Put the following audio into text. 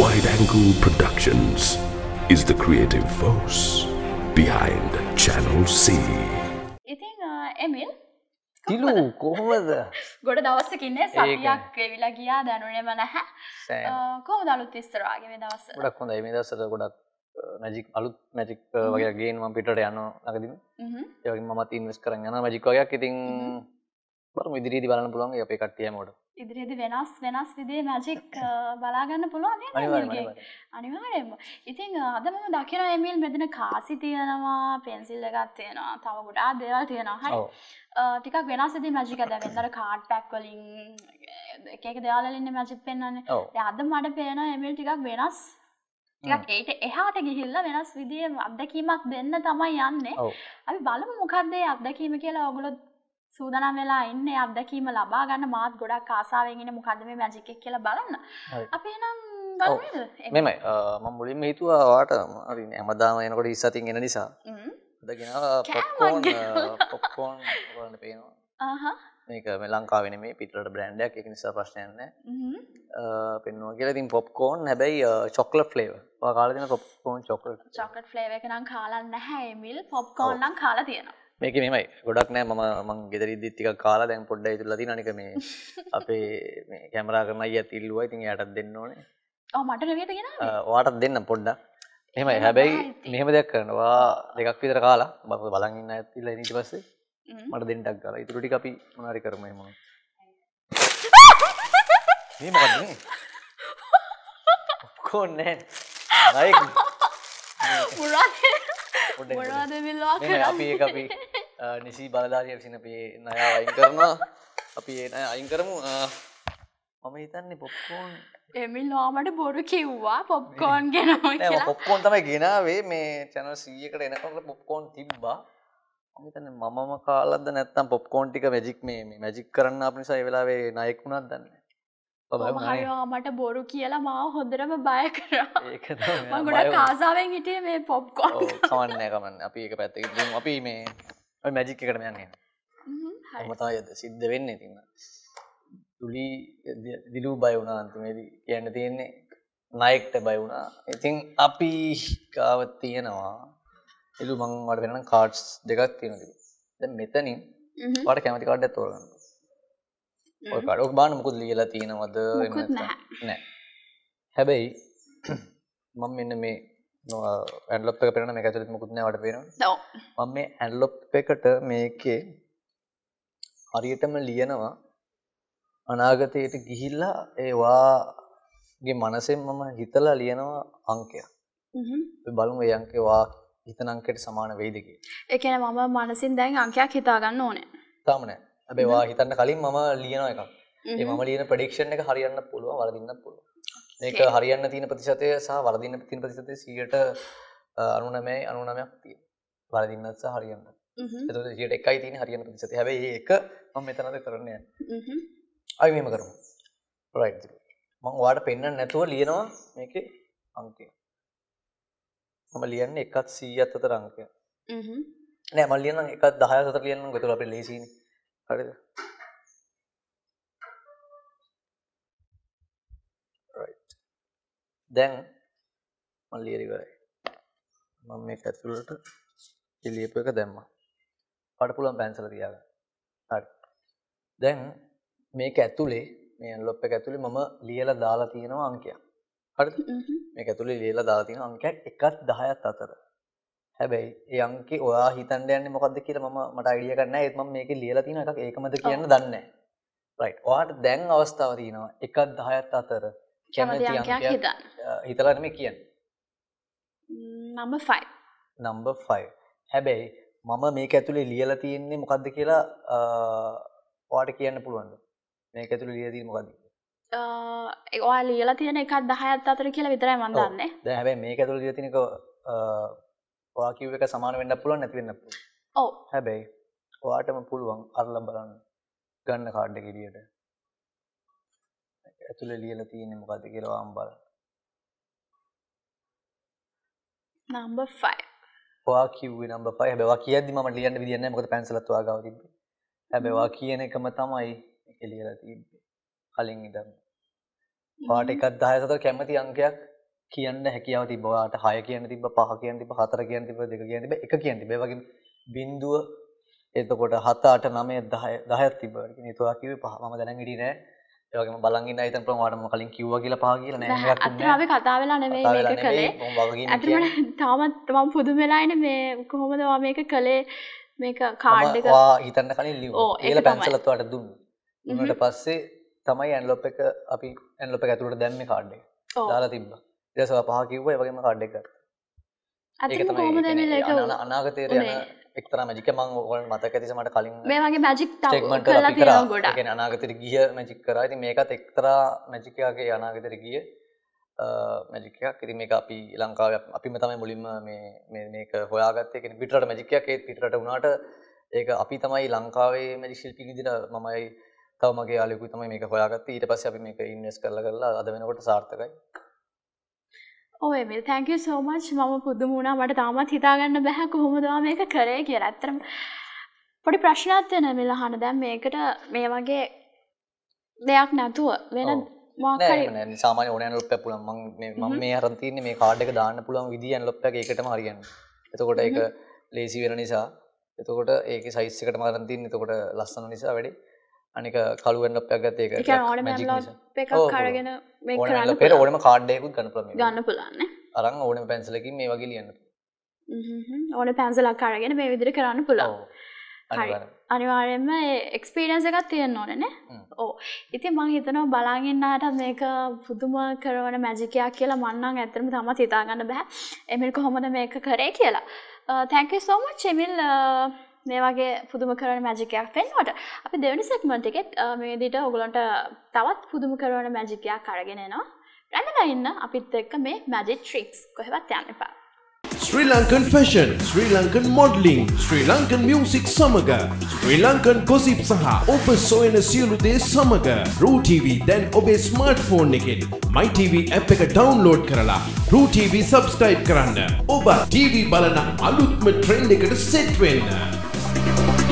Wide Angle Productions is the creative force behind Channel C. ඉතින් එමිල් තිලු කොහොමද? ගොඩ දවස්සකින්නේ සතියක්. වෙවිලා ගියා දැනුනේම නැහැ. සෑම්. කෝ දලුත් ඉස්තරවාගේ මේ දවස? ගොඩක් හොඳයි. මේ දවස්වල ගොඩක් මැජික් අලුත් මැජික් වගේ ගේන් මම පිටට යනවා ළඟදීම. ඒ වගේම මමත් ඉන්වෙස්ට් කරන් යනවා මැජික් වගේක්. ඉතින් බලමු ඉදිරියේදී බලන්න පුළුවන් ඒ අපේ කට්ටිය හැමෝටම. ඉදිරිදි වෙනස් වෙනස් විදිේ මැජික් බලාගන්න පුළුවන් නේද අනිවාර්යයෙන්ම, එමිල්ගේ? අනිවාර්යෙන්ම ඉතින් අද මම දකින එමිල් මෙතන කාසි තියෙනවා පෙන්සිල් එකත් තියෙනවා තව ගොඩා දේවල් තියෙනවා. හරි. ටිකක් වෙනස් ද මජික දැවෙන්දර කාඩ් පැක් වලින් එකක දෙයාලන්න මැජික් පෙන්න්නන්නේ ඔව්. අද මට පේන එමිල් ටිකක් වෙනස්. ටිකක් ඒට එහාට ගිහිල්ල වෙනස් විදිිය අත්දැකීමක් දෙන්න තමයි යන්නේ. අපි බලමු මොකක්දේ අත්දැකීම කියලා ඔගුලොත් සූදනම් වෙලා ඉන්න අත්දැකීම ලබා ගන්න මාත් ගොඩක් කාසාාවෙන්ගෙන මොකක්ද මේ මැජිකෙක් කියලා බලන්න. අපේ නම් ඔව්. මෙමයි මම මුලින්ම හිතුවා වාට හරි හැමදාම එනකොට ඉස්සතින් එන නිසා. අදගෙන පොප්කෝන් ගෙනල්ලා. පොප්කෝන් බලන්න පේනවා. මේක මේ ලංකාවෙන මේ පිටට බ්‍රන්ඩයක් එක නිසා ප්‍රශ්නයන්න පෙන්වා කියලා. තින් පොප්කෝන් හැබැයි චොක්ල ෆ්ලේව කාලදින පොප්කෝන් චොකල චොකට් ෆ්ලේව එක නම් කාලන්න නැහැ මිල් පොප්කෝන්නම් කාලා තියෙනවා මේක මෙමයි. ගොඩක් නෑ මම මං ගෙදර ඉදිත්තික කාලා දැන් පොඩ්ඩ තුල ති නනික මේ අපේ මේ කැමරා කරන අය ඉල්ලුව. ඉතින් යටත් දෙන්න ඕනේ. ඔව් මට නවියට ගෙන වාටත් දෙන්න පොඩ්ඩක්. මෙමයි හැබැයි මෙහෙම දෙයක් කරනවා දෙකක් විතර කාලා බ බලගන්න ඇතිල්ල නිට පස්සේ මට දෙන්නක් කාලා ඉතුරටි අපි මනාරි කරම ම කොන්න නයි මොනවාද මිල්වා මෙහෙමයි අපි ඒක අපි අ, නිසි බලධාරියක් සින අපේ නය අයින් කරනවා අපි ඒ අය අයින් කරමු මම හිතන්නේ පොප්කෝන් එමිල් වාමට බොරු කිව්වා පොප්කෝන් කියලා පොප්කෝන් තමයි ගෙනාවේ මේ චැනල් සීයකට එනකොට පොප්කෝන් තිබ්බා මතන මම කාලද නැත්තම් පොප්කෝන් ටික මැජික් මේ මේ මැජික් කරන්න අප නිසා වෙලාවේ නායෙක් වුණත් දන්න මට බොරු කියලා මාව හොඳරම බය කරා ඒක මං ගොඩක් කාසාාවෙන් හිටිය මේ පොප්කෝන් කමන්න කමන්න අපි ඒක පැත්ත අපි මේ මැජික් එකට යන්නේ. හමතායද සිද්ධ වෙන්න තින්න තුලි දිලූ බය වුණා අන්තිමේදී. කියන්න තියෙන්නේ නයෙක්ට බය වුණා. ඉතින් අපි කාවත් තියෙනවා. එලු මං වට වෙන කාඩ්ස් දෙකක් තියෙන දැ මෙතනින් වට කැමති කාඩ්ඩ තෝරගන්න. ඔය කඩක් බාන මුකුත් ලියලා තියෙනවද? නෑ. හැබැයි මම මෙන්න මේ ඇන්ලොප් එක පෙන මේ ඇතුලත් මුකුත් නෑ වට පේනවා ඔව් මම මේ ඇන්ලොප් එකට මේකේ හරියටම ලියනවා. අනාගතයට ගිහිල්ලා ඒවාගේ මනසෙන් මම හිතලා ලියනවා අංකයක්. අපි බලමු ඒ අංකේ වා හිතන අංකයට සමාන වෙයිද කියලා. එකන මම මනසින් දැන් අංකයක් හිතාගන්න ඕනේ. තාම නෑ. හැබැයි වා හිතන්න කලින් මම ලියන එකක්. ඒ මම ලියන ප්‍රෙඩික්ෂන් එක හරියන්න පුළුවන් වරදින්නත් පුළුවන්. මේක හරියන්න තියෙන ප්‍රතිශතය සහ වරදින්න තියෙන ප්‍රතිශතය 99යි 99ක් තියෙනවා. වරදින්නත් සහ හරියන්නත්. එතකොට 101යි තියෙන හරියන ප්‍රතිශතය. හැබැයි මේ එක මම මෙතනද කරන්නේ නැහැ. අපි මෙහෙම කරමු. රයිට්. මම ඔයාලට පෙන්වන්න නැතුව ලියනවා මේකේ අංකය. මම ලියන්නේ 1ත් 100ත් අතර අංකය. නෑ මම ලියනම් 1ත් 10ත් අතර ලියන්නම් ඒතකොට අපේ ලේසියිනේ. හරිද? රයිට්. දැන් මම ලියලා ඉවරයි. මම මේක ඇතුළට ලියපු එක දැම්මා. පාට පුළුවන් පැන්සල තියාගන්න. හරි. දැන් මේක ඇතුලේ මේ එන්ලොප් එක ඇතුලේ මම ලියලා දාලා තියෙනවා අංකයක්. හරිද? මේක ඇතුලේ ලියලා දාලා තියෙන අංකයක් 1ත් 10ත් අතර. හැබැයි ඒ අංකේ ඔයා හිතන්න යන්නේ මොකද්ද කියලා මම මට අයිඩියා එකක් නැහැ. ඒත් මම මේකේ ලියලා තියෙන එකක් ඒකමද කියන්න දන්නේ නැහැ. රයිට්. ඔයාට දැන් අවස්ථාව තියෙනවා 1ත් 10ත් අතර කැමති අංකයක් හිතන්න හිතලා නෙමෙයි කියන්නේ. Number five number 5. හැබැයි මම මේක ඇතුලේ ලියලා තියෙන්නේ මොකද්ද කියලා ඔයාට කියන්න පුළුවන්ද? මේක ඇතුලේ ලියලා තියෙන්නේ මොකද්ද? ඒවා ලියලා තියෙන එකක් දහයත් අතර කියලා විතරයි ඔව්. දන්නේ දැන් හැබැයි මේක ඇතුලේ ලියලා තියෙනක අ, ඔයා කිව්ව එක සමාන වෙන්නත් පුළුවන් නැති වෙන්නත් පුළුවන්. ඔව් හැබැයි ඔයාටම පුළුවන් අරලා බලන්න ගන්න කාඩ් එක එළියට. ඇතුලේ ලියලා තියෙන්නේ මොකද්ද කියලා ඔයාම බලන්න. නම්බ ෆයි ඔයා කිව්වේ නම්බර් 5. හැබැයි ඔයා කියද්දි මම ලියන්න විදියක් නැහැ මොකද පැන්සලත් ඔයා ගාව තිබ්බේ. හැබැයි ඔයා කියන එකම තමයි මේක ලියලා තිබ්බේ. කලින් ඉඳන්. පාට එකක් දහය සතර කැමති අංකයක් කියන්න හැකියාව තිබවාට හය කියන්න තිබ පහ කියන්න තිබ හතර කියන්න තිබ දෙක කියන්න තිබ එක කියන්න තිබේ වගේ බින්දුව එතකොට හත අට නමය දහය දහයත් තිබ තුවා කිව පහම දැන ඉටි නෑ ඒවගේම බලගන්න අයිතන් ප්‍රමාටම කලින් කිව්ව කියලා පහ කියල නෑ. අත්‍රාව කතා වෙලා නෙවෙයි මේක කළේ. ඇතරමට තාමත් මම පුදුම වෙලායින මේ කොහොමද වා මේක කළේ? මේක කාඩ් එක. හිතන්න කලින් ඒක ඒල. පැන්සලත්වට දුන්න. උන්නට පස්සේ තමයි ඇන්ලොප් එක අපි ඇන්ලොප ඇතුළට දැම්ම කාඩ්ඩේ. දාලා තිබ දසව පහ කිව්ව වගේම කාඩ් එක. ඇතරම කොහොමද උනේ? එක්තර මජික මං ඔවල් මතක ඇතිස මට කලින් මේ වගේ මැජික් තියෙනවා ගොඩා ගෙන අනාගතයට ගිය මැජික් කරා. ති මේකත් එක්තරා මැජිකයාගේ අනාගතයට ගිය මැජිකයක් ඉති මේක අපි ලංකාව අපිම තමයි මුලින්ම මේ- මේ මේක හොයාගත්තය පිටට මැජිකයක් ඒත් පිටට වුණාට ඒක අපි තමයි ලංකාවේ මැජිශිල්පි විදිට මමයි තවමගේ අලෙකු තමයි මේක හොයාගත්ත. ඊට පස්ස අපි මේක ඉන්වස් කරල කරලා අද වෙනකොට සාර්ථකයි ඔයමිල් තැංකව සෝමච් මම පුදුම වුණා. මට තාමත් හිතාගන්න බැහැ කොහොමදවා මේක කරේ කිය ඇත්තරම පොඩි ප්‍රශ්නත්වය නැමිල හන දැම් මේකට මේ වගේ දෙයක් නැතුව වෙන ඔව්. මාකරි නෑ සාමාන ඕනෑන ලොප්ප පුලන් මං මේ- හරතින්නේ මේ කාඩ් එක දාන්න පුළුවන් විදිියන් ලොප්ප එකටම හරිගන්න එතකොට ඒක ලේසි වෙන නිසා. එතකොට ඒක සයිස්සකට මරන්තින් එතකොට ලස්සන නිසා වැඩි අනික කළුවෙන් ලොප්පයක් ගත ඒක එක කරගෙන ඕන පෙර. ඕනම කාඩ්ඩයකුත් ගන්න ප්‍රම ගන්න පුළන්න අරං ඕනම පැන්සලකින් මේ වගේ ලියන්න. ඕන පැන්සලක් අරගෙන මේ විදිරි කරන්න පුළා හරි. අනිවාරයෙන්ම එක්ස්පීඩන්ස එකත් තියෙන් ඕනනේ. ඕ ඉතින් මං හිතනවා බලාගෙන්න්නට මේක පුදුම කරවන මැජිකයක් කියලා මන්නන් ඇතරම තම හිතාගන්න බැහැ එමිල් කොහොමද මේක කරේ කියලා. තැංක සෝම චෙමිල් මේ වගේ පුදුම කරන මැජිකයක් පෙන්වට අපි දෙවනි සෙක්මට එකෙත් මේ දිට ඔගුලන්ට තවත් පුදුම කරවන මැජිකයක් කරගෙනනවා රැඳලා ඉන්න අපිත් එක්ක මේ මැජික් ට්‍රික්ස් කොහෙවත් යන්න එපා. Sri Lankan fashion, Sri Lankan modelling, Sri Lankan music සමග Sri Lankan gossip සහ ඔබ සොයන සියලු දේ සමග රූ TV දැන් ඔබේ ස්මාර්ට්ෆෝන් එකෙන් MyTV app එක ඩවුන්ලෝඩ් කරලා රූ TV සබස්ක්‍රයිබ් කරන්න. ඔබ TV බලන අලුත්ම ට්‍රෙන්ඩ් එකට සෙට් වෙන්න